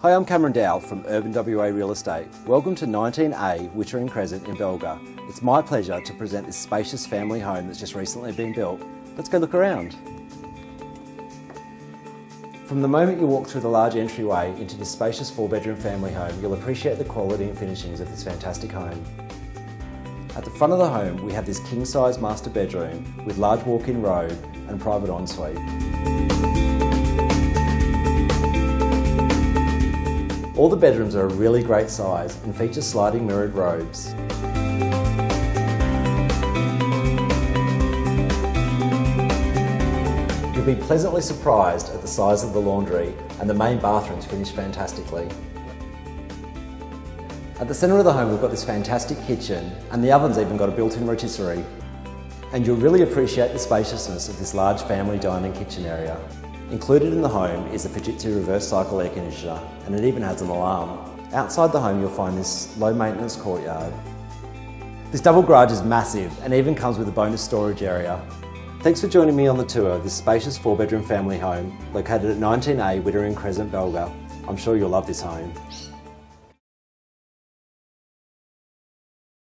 Hi, I'm Cameron Dall from Urban WA Real Estate. Welcome to 19A Wittering Crescent in Balga. It's my pleasure to present this spacious family home that's just recently been built. Let's go look around. From the moment you walk through the large entryway into this spacious four bedroom family home, you'll appreciate the quality and finishings of this fantastic home. At the front of the home, we have this king size master bedroom with large walk in robe and private ensuite. All the bedrooms are a really great size and feature sliding mirrored robes. You'll be pleasantly surprised at the size of the laundry and the main bathrooms finished fantastically. At the centre of the home we've got this fantastic kitchen and the oven's even got a built-in rotisserie. And you'll really appreciate the spaciousness of this large family dining kitchen area. Included in the home is a Fujitsu reverse cycle air conditioner and it even has an alarm. Outside the home you'll find this low maintenance courtyard. This double garage is massive and even comes with a bonus storage area. Thanks for joining me on the tour of this spacious four bedroom family home located at 19A Wittering Crescent Balga. I'm sure you'll love this home.